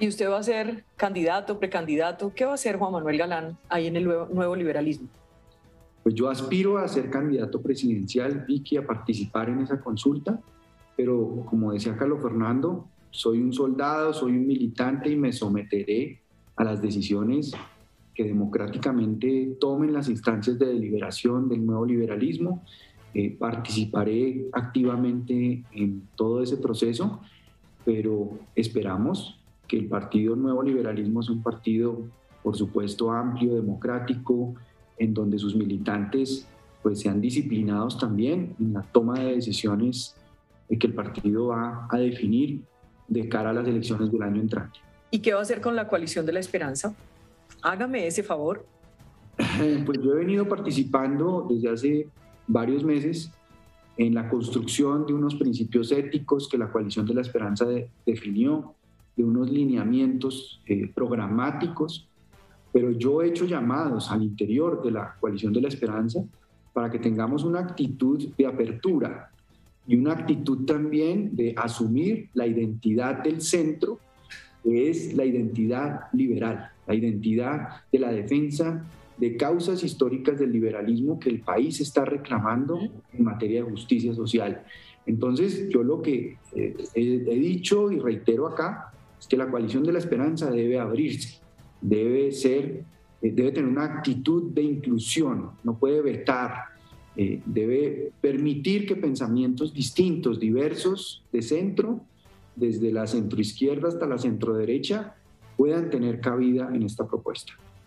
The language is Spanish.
¿Y usted va a ser candidato, precandidato? ¿Qué va a hacer Juan Manuel Galán ahí en el nuevo, liberalismo? Pues yo aspiro a ser candidato presidencial, Vicky, a participar en esa consulta, pero como decía Carlos Fernando, soy un soldado, soy un militante y me someteré a las decisiones que democráticamente tomen las instancias de deliberación del nuevo liberalismo. Eh, participaré activamente en todo ese proceso, pero esperamos que el Partido Nuevo Liberalismo es un partido, por supuesto, amplio, democrático, en donde sus militantes pues sean disciplinados también en la toma de decisiones que el partido va a definir de cara a las elecciones del año entrante. ¿Y qué va a hacer con la coalición de la esperanza? Hágame ese favor. Pues yo he venido participando desde hace varios meses en la construcción de unos principios éticos que la coalición de la esperanza definió, de unos lineamientos eh, programáticos, pero yo he hecho llamados al interior de la coalición de la esperanza para que tengamos una actitud de apertura y una actitud también de asumir la identidad del centro, que es la identidad liberal, la identidad de la defensa de causas históricas del liberalismo que el país está reclamando en materia de justicia social. Entonces, yo lo que eh, he dicho y reitero acá es que la coalición de la esperanza debe abrirse, debe ser, eh, debe tener una actitud de inclusión, no puede vetar, eh, debe permitir que pensamientos distintos, diversos, de centro, desde la centroizquierda hasta la centroderecha, puedan tener cabida en esta propuesta.